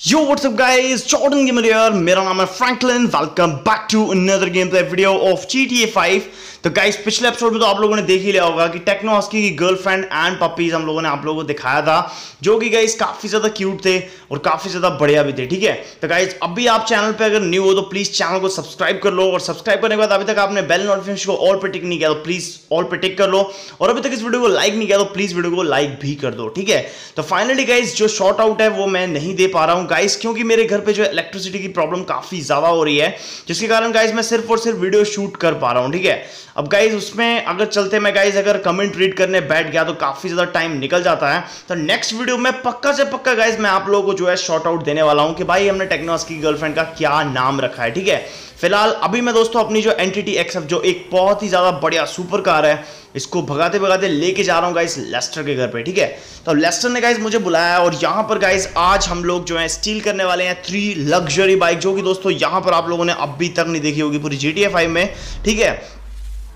Yo, what's up guys? Jordan Gamer here. मेरा नाम है Franklin welcome back to another gameplay video of GTA 5 तो guys पिछले episode में तो आप लोगों ने देख ही लिया होगा कि टेक्नो हस्की की गर्लफ्रेंड एंड पपीज हम लोगों ने आप लोगों को दिखाया था, जो कि गाइस काफ़ी ज़्यादा क्यूट थे और काफ़ी ज़्यादा बढ़िया भी थे, ठीक है? तो गाइस अभी आप चैनल पे अगर न्यू हो तो प्लीज़ चैनल को सब्सक्राइब कर लो और सब्सक्राइब करने के बाद अभी तक आपने बेल नोटिफिकेशन को ऑल पे टिक नहीं किया तो प्लीज़ ऑल पे टिक कर लो और अभी तक इस वीडियो को लाइक नहीं किया तो प्लीज़ वीडियो को लाइक भी कर दो, ठीक है? तो फाइनली गाइज़ जो शॉर्ट आउट है वो मैं नहीं दे पा रहा हूँ गाइस क्योंकि मेरे घर पे जो इलेक्ट्रिसिटी की प्रॉब्लम काफ़ी ज़्यादा हो रही है, जिसके कारण गाइज़ मैं सिर्फ़ और सिर्फ़ वीडियो शूट कर पा रहा हूँ, ठीक है? अब गाइज़ उसमें अगर चलते मैं गाइज़ अगर कमेंट रीड करने बैठ गया तो काफ़ी ज़्यादा टाइम निकल जाता है। तो नेक्स्ट वीडियो में पक्का से पक्का गाइज़ मैं आप लोगों को जो है शॉर्ट आउट देने वाला हूँ कि भाई हमने टेक्नोस की गर्लफ्रेंड का क्या नाम रखा है, ठीक है? फ़िलहाल अभी मैं दोस्तों अपनी जो एन टी जो एक बहुत ही ज़्यादा बढ़िया सुपर कार है, इसको भगाते भगाते लेके जा रहा हूँ गाइस लेस्टर के घर पे, ठीक है? तो लेस्टर ने गाइस मुझे बुलाया और यहाँ पर गाइस आज हम लोग जो है स्टील करने वाले हैं थ्री लग्जरी बाइक जो कि दोस्तों यहाँ पर आप लोगों ने अभी तक नहीं देखी होगी पूरी जी टी में, ठीक है?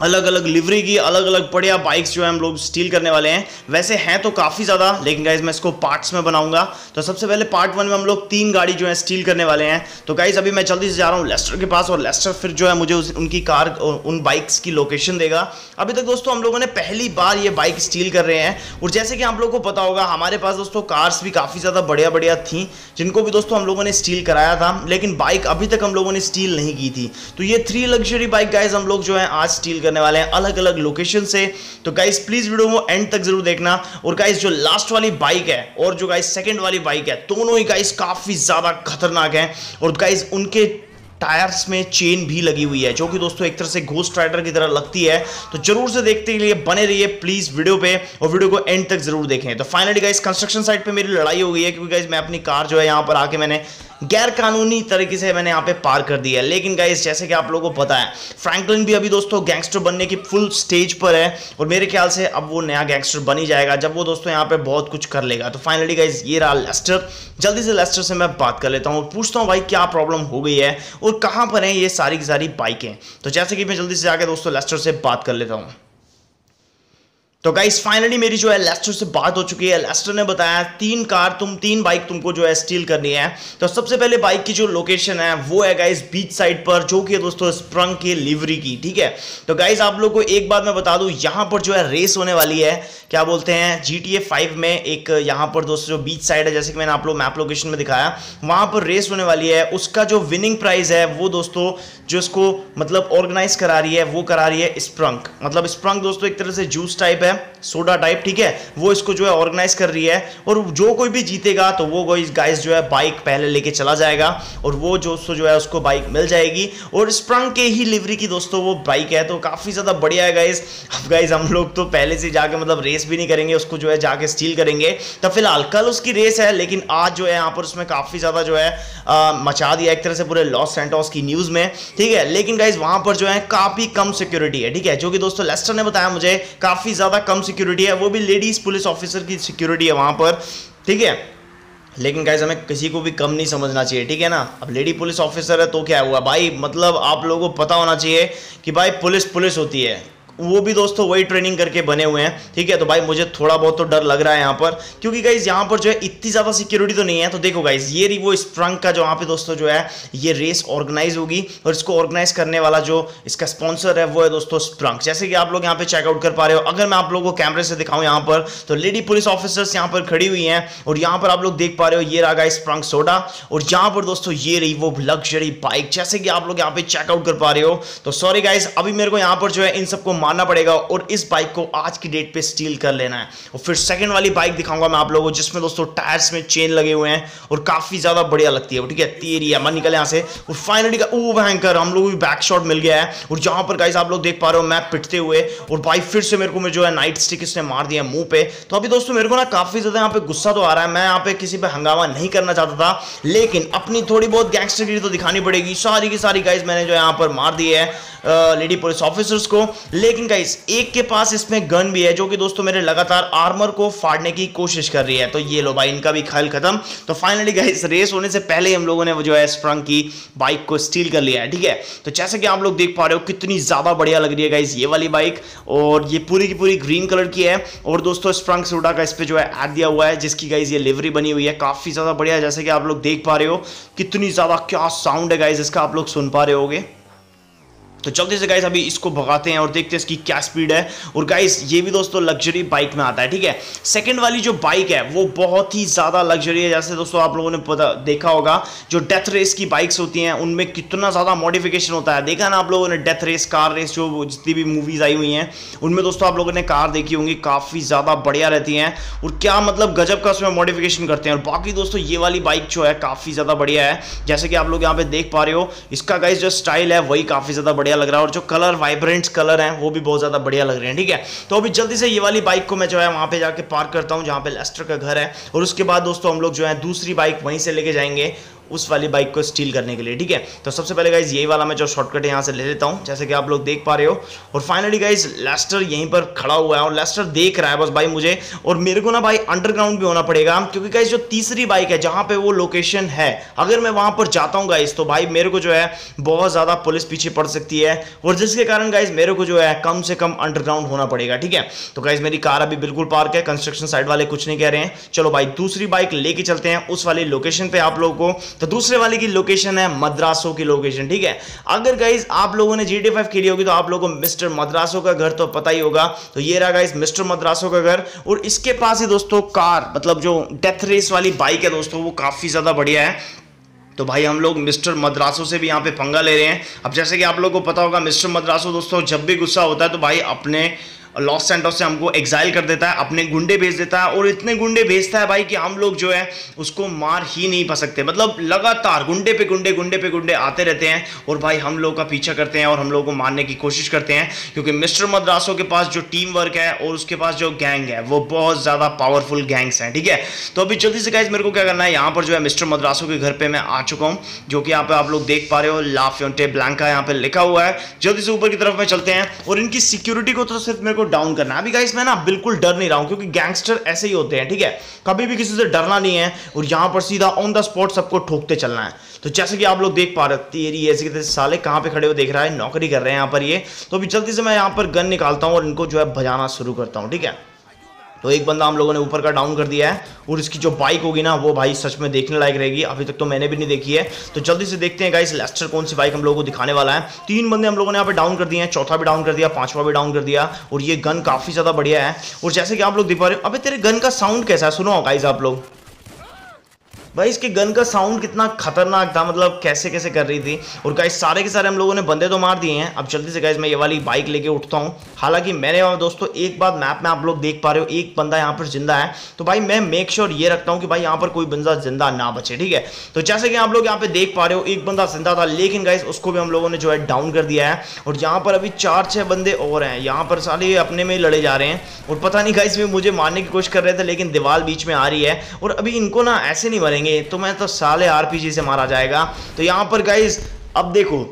अलग अलग लिवरी की अलग अलग बढ़िया बाइक्स जो है हम लोग स्टील करने वाले हैं। वैसे हैं तो काफ़ी ज़्यादा लेकिन गाइज़ मैं इसको पार्ट्स में बनाऊँगा। तो सबसे पहले पार्ट वन में हम लोग तीन गाड़ी जो है स्टील करने वाले हैं। तो गाइज़ अभी मैं जल्दी से जा रहा हूँ लेस्टर के पास और लेस्टर फिर जो है मुझे उस, उनकी कार उन बाइक्स की लोकेशन देगा। अभी तक दोस्तों हम लोगों ने पहली बार ये बाइक स्टील कर रहे हैं। और जैसे कि आप लोग को पता होगा हमारे पास दोस्तों कार्स भी काफ़ी ज़्यादा बढ़िया बढ़िया थी जिनको भी दोस्तों हम लोगों ने स्टील कराया था। लेकिन बाइक अभी तक हम लोगों ने स्टील नहीं की थी। तो ये थ्री लग्जरी बाइक गाइज़ हम लोग जो है आज स्टील करने वाले हैं अलग अलग लोकेशन से। तो गाइस प्लीज़ वीडियो को एंड तक ज़रूर देखना। और गाइस जो लास्ट वाली बाइक है और जो गाइस सेकंड वाली बाइक है, दोनों ही गाइस काफ़ी ज़्यादा खतरनाक है। और गाइस उनके टायर्स में चेन भी लगी हुई है, जो कि दोस्तों एक तरह से घोस्ट राइडर की तरह लगती है। तो ज़रूर से देखते के लिए बने रहिए प्लीज़ वीडियो पे, और वीडियो को एंड तक ज़रूर देखें। तो फाइनली गाइस कंस्ट्रक्शन साइट पे मेरी लड़ाई हो गई है, क्योंकि गाइस मैं अपनी कार जो है यहाँ पर आके मैंने गैर कानूनी तरीके से मैंने यहाँ पे पार कर दिया है। लेकिन गाइस जैसे कि आप लोगों को पता है फ्रैंकलिन भी अभी दोस्तों गैंगस्टर बनने की फुल स्टेज पर है और मेरे ख्याल से अब वो नया गैंगस्टर बन ही जाएगा जब वो दोस्तों यहाँ पे बहुत कुछ कर लेगा। तो फाइनली गाइज़ ये रहा लेस्टर जल्दी से लेस्टर से मैं बात कर लेता हूँ पूछता हूँ भाई, क्या प्रॉब्लम हो गई है और कहाँ पर है ये सारी की सारी बाइकें तो जैसे कि मैं जल्दी से जाकर दोस्तों लेस्टर से बात कर लेता हूँ। तो गाइस फाइनली मेरी जो है लेस्टर से बात हो चुकी है। लेस्टर ने बताया, तीन कार तुम, तीन बाइक तुमको जो है स्टील करनी है। तो सबसे पहले बाइक की जो लोकेशन है, वो है गाइस बीच साइड पर, जो कि दोस्तों स्प्रंग की लिवरी की, ठीक है? तो गाइस आप लोग को एक बात मैं बता दूँ, यहाँ पर जो है रेस होने वाली है। क्या बोलते हैं? जी टी में एक यहाँ पर दोस्तों जो बीच साइड है, जैसे कि मैंने आप लोग मैप लोकेशन में दिखाया, वहाँ पर रेस होने वाली है। उसका जो विनिंग प्राइज है, वो दोस्तों जो इसको मतलब ऑर्गेनाइज करा रही है, वो करा रही है स्प्रंक मतलब स्प्रंक दोस्तों एक तरह से जूस टाइप है। है सोडा टाइप ठीक है? वो इसको जो है ऑर्गेनाइज कर रही है और जो कोई भी जीतेगा तो वो गाइस जो है बाइक पहले लेके चला जाएगा और वो जो जो है उसको बाइक मिल जाएगी। और स्प्रंग के ही लिवरी की दोस्तों वो बाइक है तो काफ़ी ज़्यादा बढ़िया है गाइस अब गाइस हम लोग तो पहले से जाके मतलब रेस भी नहीं करेंगे, उसको जो है जाके स्टील करेंगे। तो फ़िलहाल, कल उसकी रेस है, लेकिन आज जो है यहाँ पर उसमें काफ़ी ज़्यादा जो है मचा दिया एक तरह से पूरे लॉस सेंटोस की न्यूज़ में, ठीक है? लेकिन गाइज़ वहाँ पर जो है काफ़ी कम सिक्योरिटी है, ठीक है? जो कि दोस्तों लेस्टर ने बताया मुझे, काफ़ी ज़्यादा कम सिक्योरिटी है, वो भी लेडीज़ पुलिस ऑफिसर की सिक्योरिटी है वहाँ पर, ठीक है? लेकिन गाइज़ हमें किसी को भी कम नहीं समझना चाहिए, ठीक है ना? अब लेडी पुलिस ऑफिसर है तो क्या हुआ? भाई मतलब आप लोगों को पता होना चाहिए कि भाई, पुलिस पुलिस होती है। वो भी दोस्तों वही ट्रेनिंग करके बने हुए हैं, ठीक है? तो भाई मुझे थोड़ा बहुत तो डर लग रहा है यहाँ पर, क्योंकि गाइज़ यहाँ पर जो है इतनी ज़्यादा सिक्योरिटी तो नहीं है। तो देखो गाइज़ ये वो स्प्रंग का जो यहाँ पे दोस्तों जो है, ये रेस ऑर्गेनाइज होगी और इसको ऑर्गेनाइज करने वाला जो इसका स्पॉन्सर है, वो है दोस्तों स्प्रंग जैसे कि आप लोग यहाँ पे चेकआउट कर पा रहे हो, अगर मैं आप लोगों को कैमरे से दिखाऊँ यहाँ पर तो लेडी पुलिस ऑफिसर्स यहाँ पर खड़ी हुई हैं और यहाँ पर आप लोग देख पा रहे हो, ये रहा गाइज़ स्प्रंग सोडा और यहाँ पर दोस्तों ये रही वो लग्जरी बाइक जैसे कि आप लोग यहाँ पे चेकआउट कर पा रहे हो तो सॉरी गाइज़ अभी मेरे को यहाँ पर जो है इन सबको मानना पड़ेगा और इस बाइक को आज की डेट पे स्टील कर लेना है। और फिर सेकंड वाली बाइक दिखाऊँगा मैं आप लोगों को, जिसमें दोस्तों टायर्स में चेन लगे हुए हैं और काफ़ी ज़्यादा बढ़िया लगती है। ठीक है, तेरी है मन निकले यहाँ से। और फाइनली का, ओ भयंकर, हम लोगों भी बैक शॉट मिल गया है। और जहाँ पर गाइस आप लोग देख पा रहे हो मैप पिटते हुए। और बाइक फिर से मेरे को जो है नाइट स्टिक इसने मार दिया मुँह पे। तो अभी दोस्तों मेरे को ना काफ़ी ज़्यादा यहाँ पे गुस्सा तो आ रहा है। मैं यहाँ पे किसी पे हंगामा नहीं करना चाहता था। लेकिन अपनी थोड़ी बहुत गैंगस्टरगिरी तो दिखानी पड़ेगी। सारी की सारी गाइज़ मैंने जो यहाँ पर मार दी है लेडी पुलिस ऑफिसर्स को। लेकिन लेकिन गाइस एक के पास इसमें गन भी है, जो कि दोस्तों मेरे लगातार आर्मर को फाड़ने की कोशिश कर रही है। तो ये लो भाई, इनका भी ख्याल खत्म। तो फाइनली गाइस रेस होने से पहले हम लोगों ने वो जो है स्प्रंग की बाइक को स्टील कर लिया है, ठीक है? तो जैसे कि आप लोग देख पा रहे हो, कितनी ज़्यादा बढ़िया लग रही है गाइस ये वाली बाइक और ये पूरी की पूरी ग्रीन कलर की है। और दोस्तों स्प्रंग सोडा का इस पे जो है ऐड दिया हुआ है, जिसकी गाइज़ ये लिवरी बनी हुई है, काफ़ी ज़्यादा बढ़िया जैसे कि आप लोग देख पा रहे हो, कितनी ज़्यादा क्या साउंड है गाइज़ इसका आप लोग सुन पा रहे होगे। तो जल्दी से गाइस अभी इसको भगाते हैं और देखते हैं इसकी क्या स्पीड है। और गाइस ये भी दोस्तों लग्जरी बाइक में आता है, ठीक है? सेकंड वाली जो बाइक है, वो बहुत ही ज़्यादा लग्जरी है, जैसे दोस्तों आप लोगों ने पता, देखा होगा, जो डेथ रेस की बाइक्स होती हैं, उनमें कितना ज़्यादा मॉडिफिकेशन होता है। देखा ना आप लोगों ने डेथ रेस कार रेस जो जितनी भी मूवीज़ आई हुई हैं, उनमें दोस्तों आप लोगों ने कार देखी होंगी, काफ़ी ज़्यादा बढ़िया रहती हैं। और क्या मतलब गजब का उसमें मॉडिफिकेशन करते हैं। और बाकी दोस्तों, ये वाली बाइक जो है, काफ़ी ज़्यादा बढ़िया है। जैसे कि आप लोग यहाँ पे देख पा रहे हो, इसका गाइस जो स्टाइल है, वही काफ़ी ज़्यादा बढ़िया लग रहा है और जो कलर वाइब्रेंट कलर है, वो भी बहुत ज़्यादा बढ़िया लग रहे हैं, ठीक है? तो अभी जल्दी से ये वाली बाइक को मैं जो है वहाँ पर जाके पार्क करता हूँ, जहाँ पर लेस्टर का घर है। और उसके बाद दोस्तों, हम लोग जो है दूसरी बाइक वहीं से लेके जाएँगे। उस वाली बाइक को स्टील करने के लिए, ठीक है? तो सबसे पहले गाइज़ यही वाला मैं जो शॉर्टकट यहाँ से ले लेता हूँ, जैसे कि आप लोग देख पा रहे हो। और फाइनली गाइज़ लेस्टर यहीं पर खड़ा हुआ है और लेस्टर देख रहा है बस भाई मुझे। और मेरे को ना भाई अंडरग्राउंड भी होना पड़ेगा, क्योंकि गाइज़ जो तीसरी बाइक है, जहाँ पे वो लोकेशन है, अगर मैं वहाँ पर जाता हूँ गाइज़ तो भाई मेरे को जो है बहुत ज़्यादा पुलिस पीछे पड़ सकती है। और जिसके कारण गाइज़ मेरे को जो है कम से कम अंडरग्राउंड होना पड़ेगा, ठीक है? तो गाइज़ मेरी कार अभी बिल्कुल पार्क है कंस्ट्रक्शन साइड वाले कुछ नहीं कह रहे हैं। चलो भाई, दूसरी बाइक लेके चलते हैं, उस वाली लोकेशन पे आप लोगों को तो दूसरे वाले की लोकेशन है मद्रासो की लोकेशन ठीक है? अगर गाइज़ आप लोगों ने जी डी फाइव खेली होगी तो आप लोगों को मिस्टर मद्रासो का घर तो पता ही होगा। तो ये रहा गाइज़ मिस्टर मद्रासो का घर। और इसके पास ही दोस्तों कार मतलब जो डेथ रेस वाली बाइक है दोस्तों, वो काफ़ी ज़्यादा बढ़िया है। तो भाई हम लोग मिस्टर मद्रासो से भी यहाँ पे पंगा ले रहे हैं। अब जैसे कि आप लोगों को पता होगा, मिस्टर मद्रासो दोस्तों जब भी गुस्सा होता है तो भाई अपने लॉस सेंटोस से हमको एग्जाइल कर देता है, अपने गुंडे भेज देता है और इतने गुंडे भेजता है भाई कि हम लोग जो है, उसको मार ही नहीं पा सकते। मतलब लगातार गुंडे पे गुंडे गुंडे पे गुंडे आते रहते हैं और भाई हम लोग का पीछा करते हैं और हम लोग को मारने की कोशिश करते हैं, क्योंकि मिस्टर मद्रासो के पास जो टीम वर्क है और उसके पास जो गैंग है, वो बहुत ज़्यादा पावरफुल गैंग्स हैं, ठीक है? तो अभी जल्दी से गाइज़ मेरे को क्या करना है, यहाँ पर जो है मिस्टर मद्रासो के घर पर मैं आ चुका हूँ, जो कि यहाँ पे आप लोग देख पा रहे हो लाफ्योटे ब्लैंका यहाँ पे लिखा हुआ है। जल्दी से ऊपर की तरफ़ में चलते हैं और इनकी सिक्योरिटी को तो सिर्फ़ मेरे को डाउन करना अभी गाइस मैं ना बिल्कुल डर नहीं रहा हूँ, क्योंकि गैंगस्टर ऐसे ही होते हैं, ठीक है? कभी भी किसी से डरना नहीं है, और यहाँ पर सीधा ऑन द स्पॉट सबको ठोकते चलना है। तो जैसे कि आप लोग देख पा रहे ऐसे साले कहाँ पे खड़े हो देख रहा है, नौकरी कर रहे हैं यहाँ पर ये। तो अभी जल्दी से मैं यहाँ पर गन निकालता हूँ और इनको जो है भजाना शुरू करता हूँ, ठीक है? तो एक बंदा हम लोगों ने ऊपर का डाउन कर दिया है और इसकी जो बाइक होगी ना, वो भाई सच में देखने लायक रहेगी। अभी तक तो मैंने भी नहीं देखी है। तो जल्दी से देखते हैं गाइस लेस्टर कौन सी बाइक हम लोगों को दिखाने वाला है। तीन बंदे हम लोगों ने यहाँ पे डाउन कर दिए हैं, चौथा भी डाउन कर दिया, पांचवा भी डाउन कर दिया और ये गन काफ़ी ज़्यादा बढ़िया है। और जैसे कि आप लोग दिखा रहे हो अभी तेरे गन का साउंड कैसा है? सुनो गाइज़ आप लोग। भाई, इसके गन का साउंड कितना खतरनाक था मतलब कैसे कैसे कर रही थी? और गाइस सारे के सारे हम लोगों ने बंदे तो मार दिए हैं। अब जल्दी से गाइस मैं ये वाली बाइक लेके उठता हूँ। हालाँकि मैंने दोस्तों, एक बात मैप में आप लोग देख पा रहे हो, एक बंदा यहाँ पर ज़िंदा है। तो भाई, मैं मेक श्योर ये रखता हूँ कि भाई, यहाँ पर कोई बंदा ज़िंदा ना बचे, ठीक है? तो जैसे कि आप लोग यहाँ पे देख पा रहे हो, एक बंदा ज़िंदा था, लेकिन गाइस उसको भी हम लोगों ने जो है डाउन कर दिया है। और यहाँ पर अभी चार छह बंदे और हैं। यहाँ पर साले अपने में लड़े जा रहे हैं। और पता नहीं गाइस में मुझे मारने की कोशिश कर रहे थे, लेकिन दीवार बीच में आ रही है। और अभी इनको ना ऐसे नहीं मरेंगे। तो मैं तो साले आरपीजी से मारा जाएगा। तो यहाँ पर गाइज़ अब देखो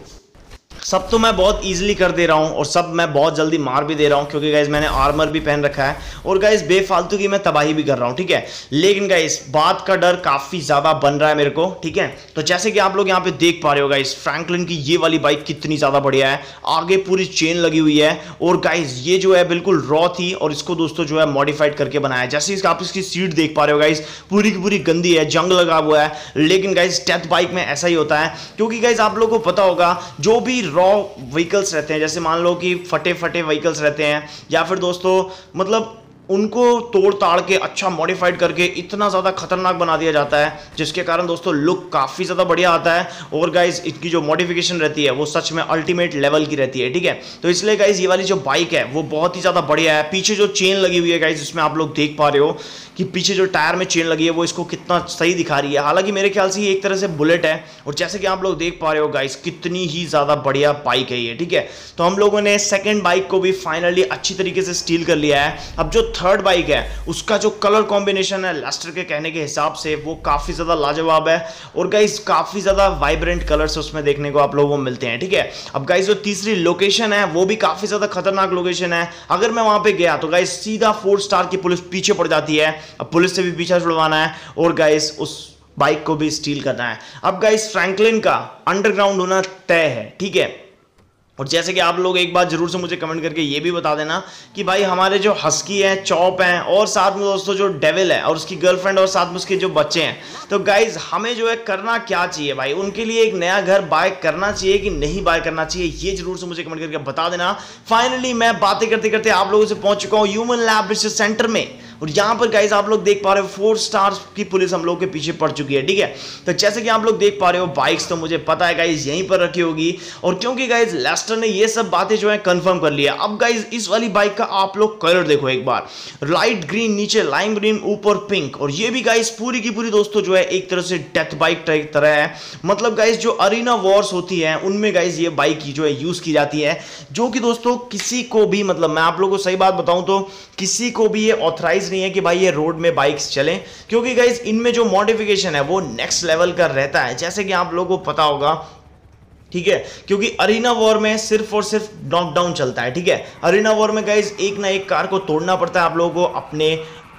सब तो मैं बहुत ईजिली कर दे रहा हूँ और सब मैं बहुत जल्दी मार भी दे रहा हूँ क्योंकि गाइज़ मैंने आर्मर भी पहन रखा है और गाइज़ बेफालतू की मैं तबाही भी कर रहा हूँ, ठीक है? लेकिन गाइज़ बात का डर काफ़ी ज़्यादा बन रहा है मेरे को, ठीक है? तो जैसे कि आप लोग यहाँ पे देख पा रहे हो गाइज़ फ्रैंकलिन की ये वाली बाइक कितनी ज़्यादा बढ़िया है। आगे पूरी चेन लगी हुई है और गाइज़ ये जो है बिल्कुल रॉ थी और इसको दोस्तों जो है मॉडिफाइड करके बनाया जैसे आप इसकी सीट देख पा रहे हो गाइज़ पूरी की पूरी गंदी है जंग लगा हुआ है। लेकिन गाइज़ टेथ बाइक में ऐसा ही होता है, क्योंकि गाइज़ आप लोग को पता होगा, जो भी रॉ व्हीकल्स रहते हैं। जैसे मान लो कि फटे फटे व्हीकल्स रहते हैं, या फिर दोस्तों मतलब उनको तोड़ ताड़ के अच्छा मॉडिफाइड करके इतना ज़्यादा खतरनाक बना दिया जाता है, जिसके कारण दोस्तों लुक काफ़ी ज़्यादा बढ़िया आता है। और गाइज़ इसकी जो मॉडिफिकेशन रहती है, वो सच में अल्टीमेट लेवल की रहती है, ठीक है? तो इसलिए गाइज़ ये वाली जो बाइक है, वो बहुत ही ज़्यादा बढ़िया है। पीछे जो चेन लगी हुई है गाइज़ जिसमें आप लोग देख पा रहे हो कि पीछे जो टायर में चेन लगी है, वो इसको कितना सही दिखा रही है। हालाँकि मेरे ख्याल से ये एक तरह से बुलेट है और जैसे कि आप लोग देख पा रहे हो गाइस कितनी ही ज़्यादा बढ़िया बाइक है ये, ठीक है? तो हम लोगों ने सेकेंड बाइक को भी फाइनली अच्छी तरीके से स्टील कर लिया है। अब जो थर्ड बाइक है, उसका जो कलर कॉम्बिनेशन है लास्टर के कहने के हिसाब से, वो काफ़ी ज़्यादा लाजवाब है और गाइस काफ़ी ज़्यादा वाइब्रेंट कलर्स उसमें देखने को आप लोगों को मिलते हैं, ठीक है? अब गाइस जो तीसरी लोकेशन है, वो भी काफ़ी ज़्यादा खतरनाक लोकेशन है। अगर मैं वहाँ पर गया तो गाइस सीधा फोर स्टार की पुलिस पीछे पड़ जाती है। अब पुलिस से भी पीछा छुड़वाना है और गाइस उस बाइक को भी स्टील करना है। अब गाइस फ्रैंकलिन का अंडरग्राउंड होना तय है, ठीक है? और जैसे कि आप लोग एक बात ज़रूर से मुझे कमेंट करके ये भी बता देना कि भाई, हमारे जो हस्की हैं चौप हैं, और साथ में दोस्तों जो डेविल है, और उसकी गर्लफ्रेंड और साथ में उसके जो बच्चे हैं तो गाइज़ हमें जो है करना क्या चाहिए भाई? उनके लिए एक नया घर बाय करना चाहिए कि नहीं बाय करना चाहिए, ये ज़रूर से मुझे कमेंट करके बता देना। फाइनली मैं बातें करते करते आप लोगों से पहुँच चुका हूँ ह्यूमन लैब रिसर्च सेंटर में। और यहाँ पर गाइज़ आप लोग देख पा रहे हो फोर स्टार की पुलिस हम लोग के पीछे पड़ चुकी है, ठीक है? तो जैसे कि आप लोग देख पा रहे हो बाइक्स तो मुझे पता है गाइज़ यहीं पर रखी होगी। और क्योंकि गाइज़ लेस्टर ने ये सब बातें जो है कंफर्म कर लिया अब गाइज़ इस वाली बाइक का आप लोग कलर देखो एक बार। लाइट ग्रीन नीचे लाइम ग्रीन ऊपर पिंक और ये भी गाइज़ पूरी की पूरी दोस्तों जो है, एक तरह से डेथ बाइक तरह है। मतलब गाइज़ जो अरीना वॉर्स होती है, उनमें गाइज़ ये बाइक जो है यूज़ की जाती है। जो कि दोस्तों, किसी को भी मतलब मैं आप लोगों को सही बात बताऊँ तो किसी को भी ये ऑथराइज नहीं है कि भाई ये रोड में बाइक्स चलें, क्योंकि गाइज़ इनमें जो मॉडिफिकेशन है, वो नेक्स्ट लेवल का रहता है। जैसे कि आप लोगों को पता होगा, ठीक है? क्योंकि अरीना वॉर में सिर्फ़ और सिर्फ़ नॉकडाउन चलता है, ठीक है? अरीना वॉर में गाइज़ एक ना एक कार को तोड़ना पड़ता है आप लोगों को अपने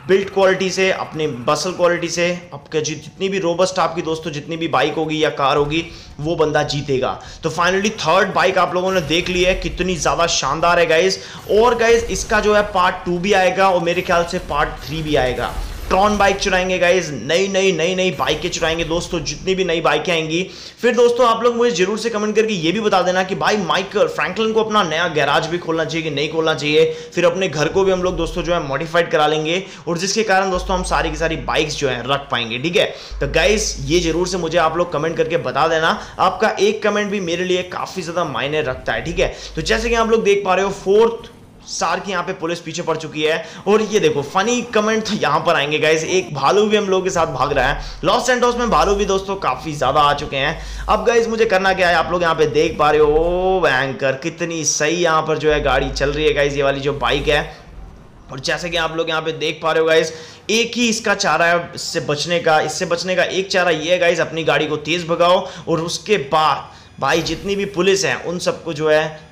बिल्ड क्वालिटी से, अपने बसल क्वालिटी से, आपके जितनी भी रोबस्ट आपकी दोस्तों जितनी भी बाइक होगी या कार होगी, वो बंदा जीतेगा। तो फाइनली थर्ड बाइक आप लोगों ने देख ली है, कितनी ज़्यादा शानदार है गाइज़ और गाइज़ इसका जो है पार्ट टू भी आएगा और मेरे ख्याल से पार्ट थ्री भी आएगा। ट्रॉन बाइक चुराएँगे गाइज़ नई नई नई नई बाइकें चुराएँगे दोस्तों, जितनी भी नई बाइकें आएँगी। फिर दोस्तों, आप लोग मुझे ज़रूर से कमेंट करके ये भी बता देना कि भाई माइकल फ्रैंकलिन को अपना नया गैराज भी खोलना चाहिए कि नहीं खोलना चाहिए। फिर अपने घर को भी हम लोग दोस्तों जो है मॉडिफाइड करा लेंगे और जिसके कारण दोस्तों हम सारी की सारी बाइक्स जो है रख पाएँगे, ठीक है? तो गाइज़ ये ज़रूर से मुझे आप लोग कमेंट करके बता देना। आपका एक कमेंट भी मेरे लिए काफ़ी ज़्यादा मायने रखता है, ठीक है? तो जैसे कि आप लोग देख पा रहे हो फोर्थ सार की यहाँ पे पुलिस पीछे पड़ चुकी है। और ये देखो फनी कमेंट यहाँ पर आएँगे गाइस एक भालू भी हम लोगों के साथ भाग रहा है। लॉस सेंटोस में भालू भी, दोस्तों, काफ़ी ज़्यादा आ चुके हैं। अब गाइस मुझे करना क्या है? आप लोग यहाँ पे देख पा रहे हो एंकर कितनी सही यहाँ पर जो है गाड़ी चल रही है गाइस ये वाली जो बाइक है। और जैसे कि आप लोग यहाँ पे देख पा रहे हो गाइज़ एक ही इसका चारा है, इससे बचने का, इससे बचने का एक चारा ये है गाइस अपनी गाड़ी को तेज भगाओ। और उसके बाद, भाई, जितनी भी पुलिस है, उन सबको जो है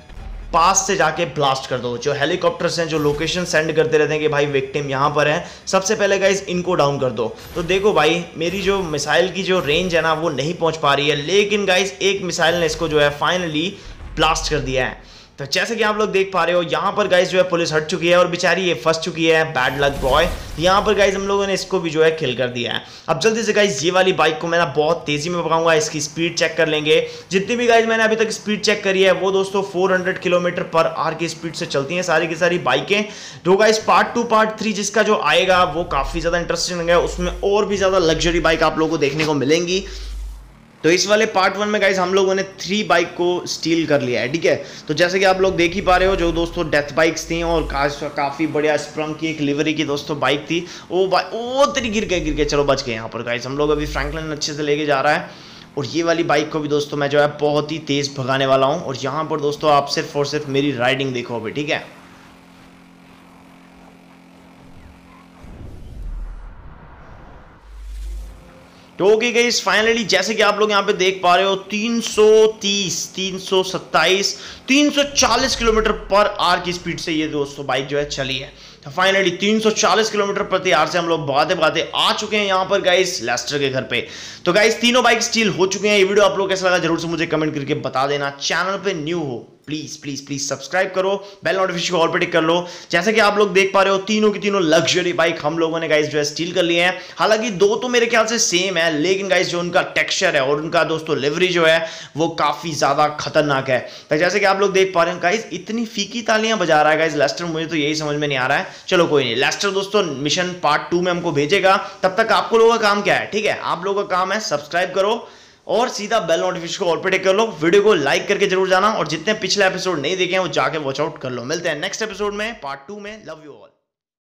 पास से जाके ब्लास्ट कर दो जो हेलीकॉप्टर्स हैं जो लोकेशन सेंड करते रहते हैं कि भाई विक्टिम यहाँ पर है। सबसे पहले गाइज़ इनको डाउन कर दो। तो देखो भाई, मेरी जो मिसाइल की जो रेंज है ना, वो नहीं पहुँच पा रही है। लेकिन गाइज़ एक मिसाइल ने इसको जो है फाइनली ब्लास्ट कर दिया है। तो जैसे कि आप लोग देख पा रहे हो, यहाँ पर गाइज़ जो है पुलिस हट चुकी है और बेचारी ये फंस चुकी है बैड लक बॉय यहाँ पर गाइज़ हम लोगों ने इसको भी जो है किल कर दिया है। अब जल्दी से गाइज़ ये वाली बाइक को मैं ना बहुत तेज़ी में पकाऊँगा इसकी स्पीड चेक कर लेंगे। जितनी भी गाइज़ मैंने अभी तक स्पीड चेक करी है, वो दोस्तों 400 किलोमीटर पर आर की स्पीड से चलती हैं सारी की सारी बाइकें तो guys part two part three जिसका जो आएगा, वो काफ़ी ज़्यादा इंटरेस्टिंग है उसमें और भी ज़्यादा लग्जरी बाइक आप लोगों को देखने को मिलेंगी। तो इस वाले पार्ट वन में गाइज़ हम लोगों ने थ्री बाइक को स्टील कर लिया है ठीक है? तो जैसे कि आप लोग देख ही पा रहे हो जो दोस्तों डेथ बाइक्स थी और का, काफ़ी बढ़िया स्प्रंग की एक लिवरी की दोस्तों बाइक थी वो बाइक वो तेरी गिर गए गिर गए चलो बच गए यहाँ पर गाइज़ हम लोग अभी फ्रैंकलिन अच्छे से लेके जा रहा है और ये वाली बाइक को भी दोस्तों मैं जो है बहुत ही तेज़ भगाने वाला हूँ और यहाँ पर दोस्तों आप सिर्फ़ और सिर्फ़ मेरी राइडिंग देखो अभी ठीक है? ओके गई फाइनली जैसे कि आप लोग यहाँ पे देख पा रहे हो 330, 327, 340 किलोमीटर पर आर की स्पीड से ये दोस्तों बाइक जो है चली है। तो फाइनली 340 किलोमीटर प्रति आर से हम लोग भागते भागते आ चुके हैं यहाँ पर गाइस लेस्टर के घर पे। तो गाइस तीनों बाइक स्टील हो चुके हैं। ये वीडियो आप लोग कैसा लगा ज़रूर से मुझे कमेंट करके बता देना। चैनल पे न्यू हो प्लीज़ प्लीज़ प्लीज़ सब्सक्राइब करो बेल नोटिफिकेशन को ऑल पे टिक कर लो। जैसे कि आप लोग देख पा रहे हो, तीनों की तीनों लग्जरी बाइक हम लोगों ने गाइस जो है स्टील कर लिए हैं। हालाँकि दो तो मेरे ख्याल से सेम है, लेकिन गाइस जो उनका टेक्सचर है और उनका दोस्तों लिवरी जो है, वो काफ़ी ज़्यादा खतरनाक है। तो जैसे कि आप लोग देख पा रहे हो गाइस इतनी फीकी तालियाँ बजा रहा है गाइस लेस्टर मुझे तो यही समझ में नहीं आ रहा है। चलो कोई नहीं लेस्टर दोस्तों मिशन पार्ट टू में हमको भेजेगा, तब तक आपको लोगों का काम क्या है? ठीक है, आप लोगों का काम है सब्सक्राइब करो और सीधा बेल नोटिफिकेशन को ऑल पे टेक कर लो। वीडियो को लाइक करके ज़रूर जाना और जितने पिछले एपिसोड नहीं देखे हैं, वो जाके वॉच आउट कर लो। मिलते हैं नेक्स्ट एपिसोड में पार्ट टू में। Love you all